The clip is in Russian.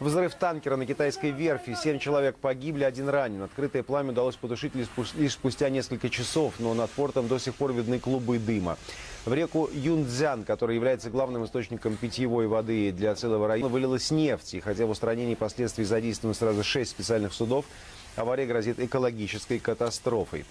Взрыв танкера на китайской верфи. Семь человек погибли, один ранен. Открытое пламя удалось потушить лишь спустя несколько часов, но над портом до сих пор видны клубы дыма. В реку Юнцзян, которая является главным источником питьевой воды для целого района, вылилась нефть. И хотя в устранении последствий задействованы сразу шесть специальных судов, авария грозит экологической катастрофой.